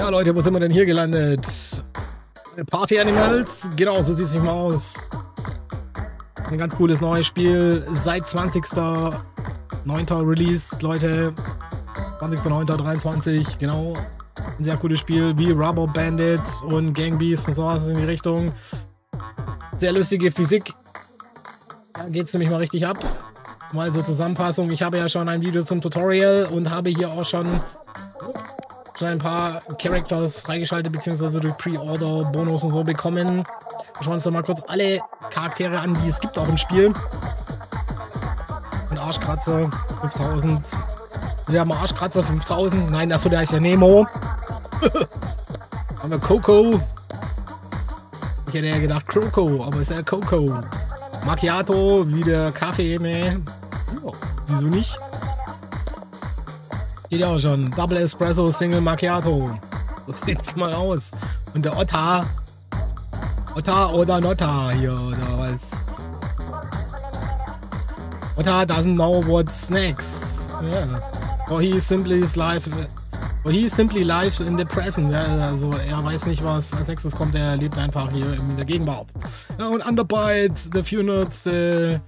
Ja, Leute, wo sind wir denn hier gelandet? Party Animals? Genau, so sieht es nicht mal aus. Ein ganz cooles neues Spiel. Seit 20.09. Release, Leute. 20.09.23, genau. Ein sehr cooles Spiel, wie Rubber Bandits und Gang Beasts und sowas in die Richtung. Sehr lustige Physik. Da geht es nämlich mal richtig ab. Mal so Zusammenfassung. Ich habe ja schon ein Video zum Tutorial und habe hier auch schon schon ein paar Characters freigeschaltet, beziehungsweise durch Pre-Order, Bonus und so bekommen. Schauen wir uns doch mal kurz alle Charaktere an, die es gibt auch im Spiel. Und Arschkratzer 5000. Wir haben Arschkratzer 5000. Nein, achso, der ist ja Nemo. haben wir Coco. Ich hätte ja gedacht Croco, aber ist ja Coco. Macchiato, wie der Kaffee, ne? Ja, wieso nicht? Geht ja auch schon. Double Espresso, Single Macchiato. So sieht's mal aus. Und der Otta. Otta oder Notta hier, oder was? Otta doesn't know what's next. Yeah. Or he simply is live. Or he simply lives in the present. Ja, also er weiß nicht, was als nächstes kommt. Er lebt einfach hier in der Gegenwart. Ja, und Underbite, The Few Nerds, äh,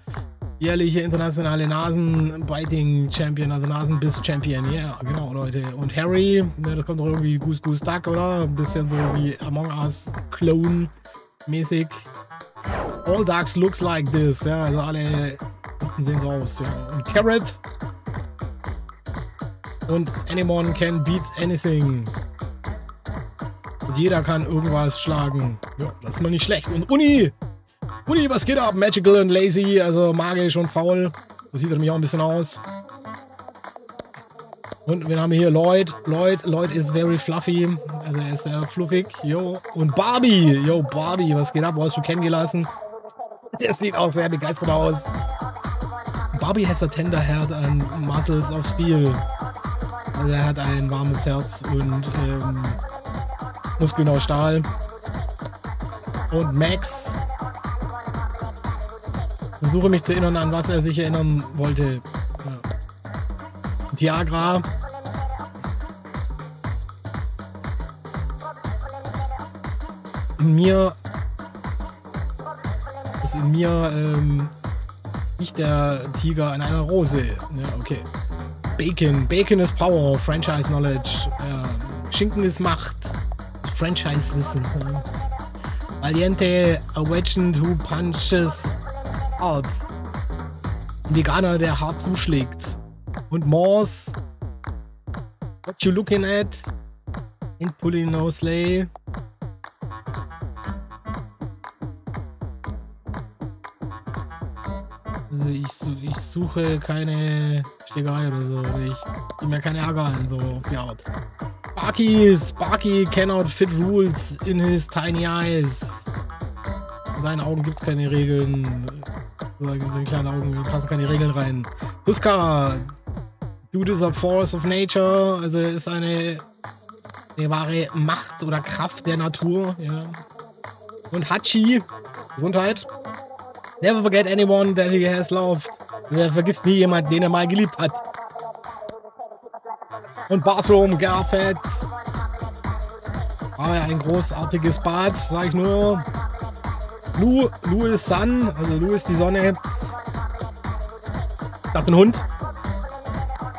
jährliche internationale Nasenbiting-Champion, also Nasenbiss-Champion. Ja, yeah, genau, Leute. Und Harry, ne, das kommt doch irgendwie Goose Goose Duck, oder? Ein bisschen so wie Among Us Clone-mäßig. All Ducks looks like this. Ja, also alle sehen so aus. Ja. Und Carrot. Und anyone can beat anything. Also jeder kann irgendwas schlagen. Ja, das ist mal nicht schlecht. Und Uni! Uni, was geht ab? Magical und lazy, also magisch und faul. So sieht er nämlich auch ein bisschen aus. Und wir haben hier Lloyd. Lloyd, Lloyd ist very fluffy. Also er ist sehr fluffig. Jo. Und Barbie. Jo, Barbie, was geht ab? Wo hast du kennengelassen? Der sieht auch sehr begeistert aus. Barbie has a tender heart and muscles of steel. Also er hat ein warmes Herz und ähm, Muskeln aus Stahl. Und Max versuche mich zu erinnern, an was er sich erinnern wollte. Ja. Tiagra. In mir ist in mir ähm, nicht der Tiger an einer Rose. Ja, okay. Bacon. Bacon ist Power. Franchise Knowledge. Ja. Schinken ist Macht. Franchise Wissen. Valiente, a legend who punches hart. Ein Veganer, der hart zuschlägt. Und Morse. What you looking at? In pulling no slay. Also ich, ich suche keine Schlägerei oder so. Ich will mir keine Ärger an, so auf die Art. Sparky, Sparky cannot fit rules in his tiny eyes. In seinen Augen gibt es keine Regeln. Seine kleinen Augen passen keine Regeln rein. Huskara, Dude a force of nature. Also ist eine, eine wahre Macht oder Kraft der Natur. Ja. Und Hachi, Gesundheit. Never forget anyone that he has loved. Er vergisst nie jemanden, den er mal geliebt hat. Und Bathroom, Garfett. Ah, ja, ein großartiges Bad, sag ich nur. Lu, Lu ist Sun, also Lu ist die Sonne. Ich dachte ein Hund.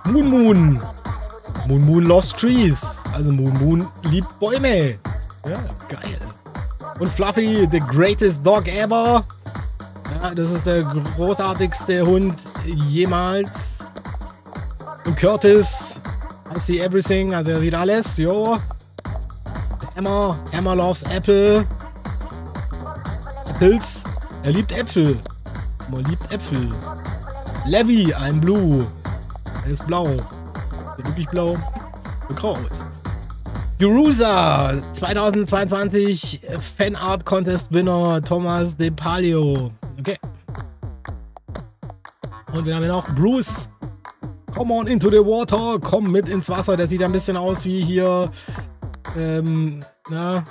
Moon Moon. Moon Moon Lost Trees. Also Moon Moon liebt Bäume. Ja, geil. Und Fluffy, the greatest dog ever. Ja, das ist der großartigste Hund jemals. Und Curtis, I see everything, also er sieht alles, jo. Emma, Emma loves Apple. Pilz. Er liebt Äpfel. Man liebt Äpfel. Levy, ein Blue. Er ist blau. Ist er wirklich blau? So grau aus. Jerusa 2022 Fanart Contest Winner Thomas De Palio. Okay. Und wir haben hier noch Bruce. Come on into the water. Komm mit ins Wasser. Der sieht ein bisschen aus wie hier. Ähm, na,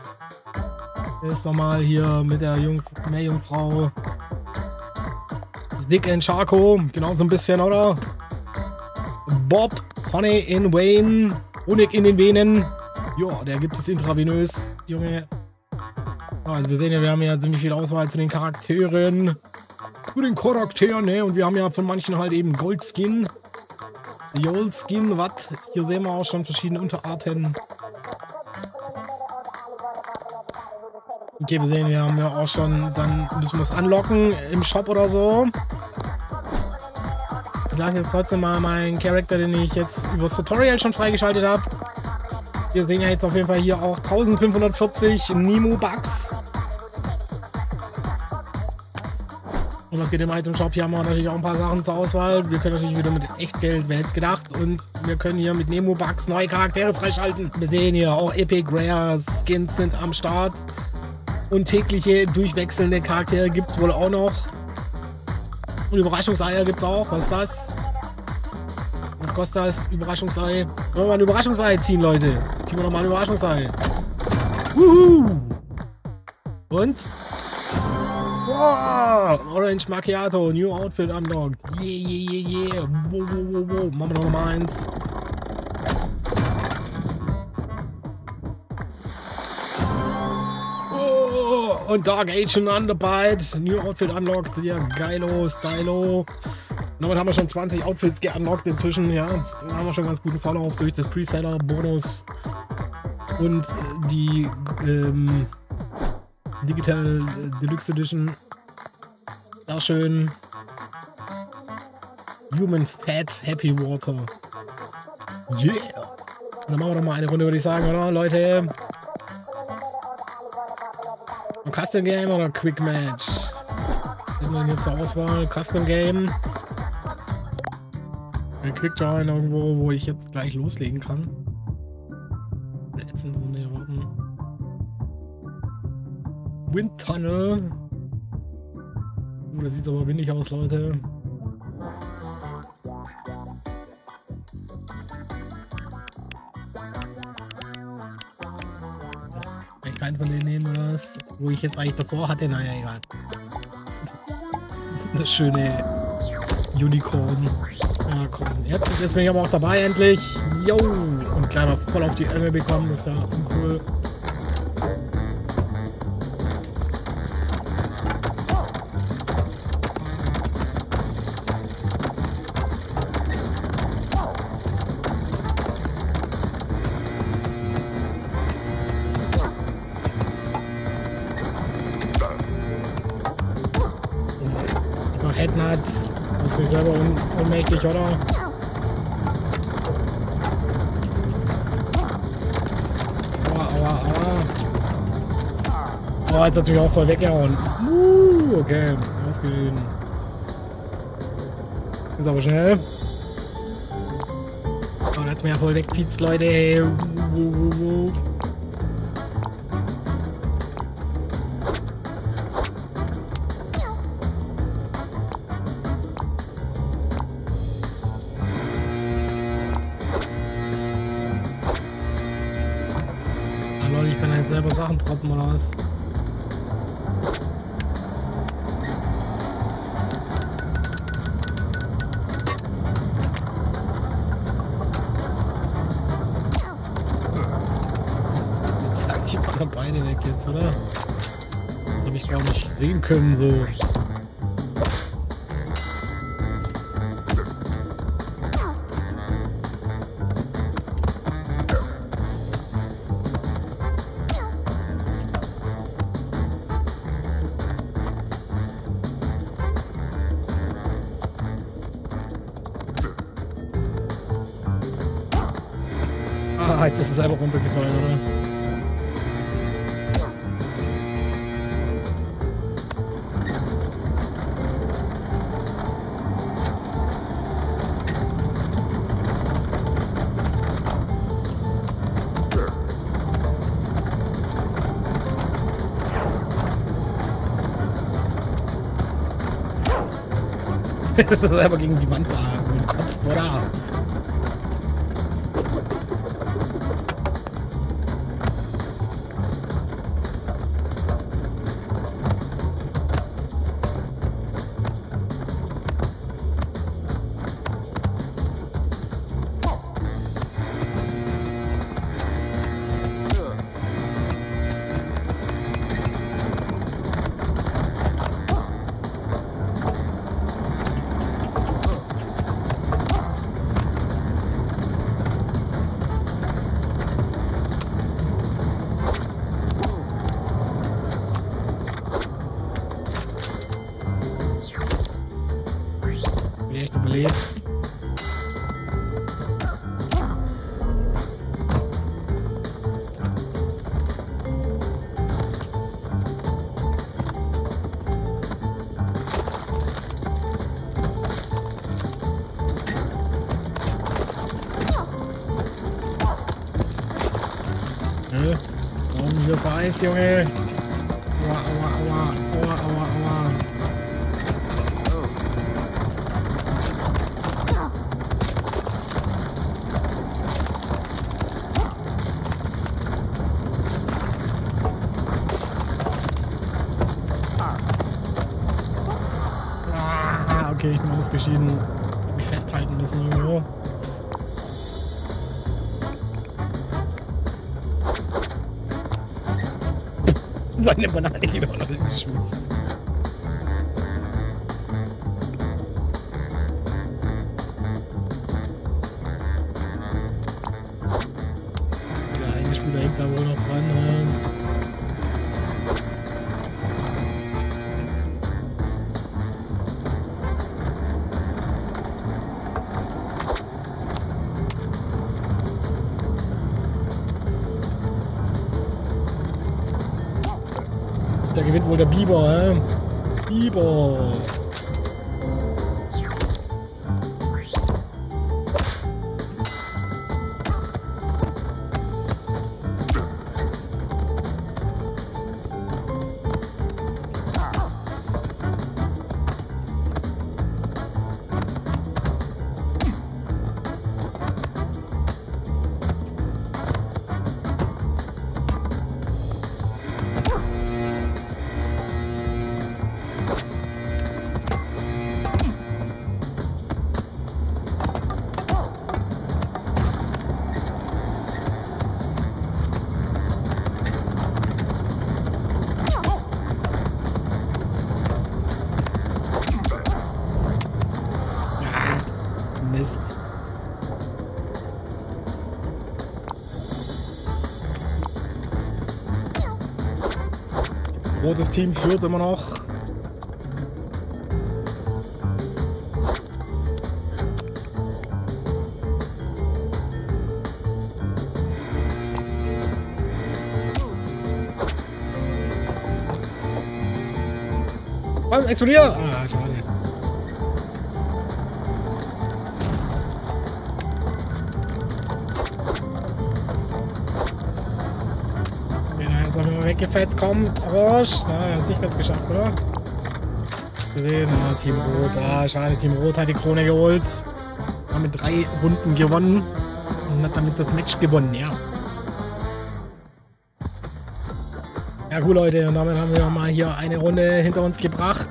ist nochmal hier mit der Jungf Meerjungfrau. Dick and Charco, genau so ein bisschen, oder? Bob, Honey in Wayne, Honig in den Venen. Ja, der gibt es intravenös, Junge. Also wir sehen ja, wir haben ja ziemlich viel Auswahl zu den Charakteren. Zu den Charakteren, ne? Und wir haben ja von manchen halt eben Goldskin. Skin, was? Hier sehen wir auch schon verschiedene Unterarten. Okay, wir sehen, wir haben ja auch schon, dann müssen wir es anlocken im Shop oder so. Ich sage jetzt trotzdem mal meinen Charakter, den ich jetzt über das Tutorial schon freigeschaltet habe. Wir sehen ja jetzt auf jeden Fall hier auch 1540 Nemo-Bugs. Und was geht im Item Shop? Hier haben wir natürlich auch ein paar Sachen zur Auswahl. Wir können natürlich wieder mit Echtgeld, wer hätte es gedacht. Und wir können hier mit Nemo Bugs neue Charaktere freischalten. Wir sehen hier auch Epic Rare Skins sind am Start. Und tägliche durchwechselnde Charaktere gibt es wohl auch noch. Und Überraschungseier gibt es auch. Was ist das? Was kostet das? Überraschungsei. Wollen wir mal ein Überraschungsei ziehen, Leute? Ziehen wir nochmal ein Überraschungsei. Wuhu! Und? Wow! Orange Macchiato, New Outfit unlocked. Yeah, yeah, yeah, yeah. Wow, wow, wow, wow. Machen wir noch mal eins. Und Dark Agent Underbite. New Outfit unlocked. Ja, geilo, stylo. Damit haben wir schon 20 Outfits geunlockt inzwischen, ja. Da haben wir schon ganz guten Verlauf durch das Preseller-Bonus. Und die ähm, Digital Deluxe Edition. Sehr schön. Human Fat Happy Water. Yeah. Dann machen wir doch mal eine Runde, würde ich sagen, oder Leute? Custom Game oder Quick Match? Hätten wir hier zur Auswahl? Custom Game. Ein Quick Join irgendwo, wo ich jetzt gleich loslegen kann. Letztens, nee, warten. Windtunnel. Uh, das sieht aber windig aus, Leute. Ich keinen von denen nehmen, was, wo ich jetzt eigentlich davor hatte. Naja, egal. Das schöne Unicorn. Ja, komm. Jetzt, jetzt bin ich aber auch dabei, endlich. Jo! Und kleiner voll auf die Ärmel bekommen. Das ist ja cool. Ohnmächtig, oder? Aua, aua, aua. Oh, jetzt hat mich auch voll weggehauen. Uh, okay, ausgehen. Ist aber schnell. Oh, jetzt ja voll wegpiezt, Leute. Uh, uh, uh. Droppen oder was? Beine weg jetzt, oder? Hab ich gar nicht sehen können, so. Ah, jetzt ist einfach runtergefallen, oder? das ist einfach gegen die Wand da, Vereist, Junge? Aua, aua, aua, aua, aua, aua. Ah, okay, ich bin ausgeschieden. Hab mich festhalten müssen irgendwo. Meine Banane geht auch noch hingeschmissen. Der gewinnt wohl der Biber, hä? Biber. Rotes Team führt immer noch. Was? Explodiert! Jetzt haben wir weggefetzt. Komm, Orange. Na, hast nicht ganz geschafft, oder? Gesehen, ah, Team Rot. Ah, schade, Team Rot hat die Krone geholt. Haben mit drei Runden gewonnen. Und hat damit das Match gewonnen, ja. Ja gut, Leute, und damit haben wir mal hier eine Runde hinter uns gebracht.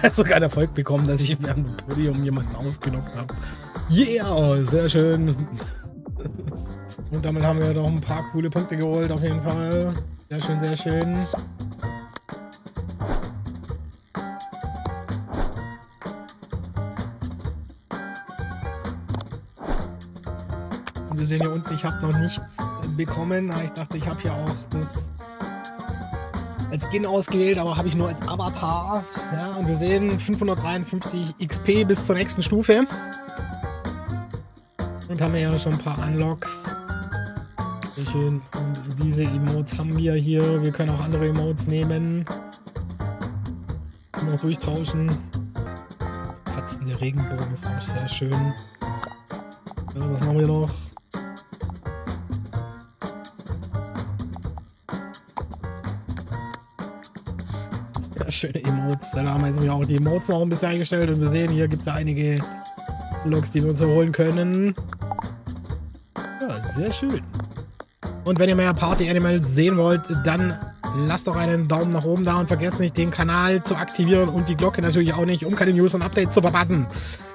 sogar einen Erfolg bekommen, dass ich während dem Podium jemanden ausgenockt habe. Yeah, sehr schön. Und damit haben wir doch ein paar coole Punkte geholt, auf jeden Fall. Sehr schön, sehr schön. Und wir sehen hier unten, ich habe noch nichts bekommen. Ich dachte, ich habe hier auch das als Skin ausgewählt, aber habe ich nur als Avatar. Ja, und wir sehen 553 XP bis zur nächsten Stufe. Und haben ja schon ein paar Unlocks. Sehr schön. Und diese Emotes haben wir hier. Wir können auch andere Emotes nehmen. Können auch durchtauschen. Katzen, der Regenbogen ist auch sehr schön. Ja, was machen wir noch? Schöne Emotes. Da haben wir jetzt auch die Emotes noch ein bisschen eingestellt und wir sehen, hier gibt es einige Logs, die wir uns holen können. Ja, sehr schön. Und wenn ihr mehr Party Animals sehen wollt, dann lasst doch einen Daumen nach oben da und vergesst nicht, den Kanal zu aktivieren und die Glocke natürlich auch nicht, um keine News und Updates zu verpassen.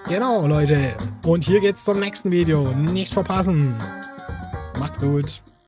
Genau, Leute. Und hier geht's zum nächsten Video. Nicht verpassen. Macht's gut.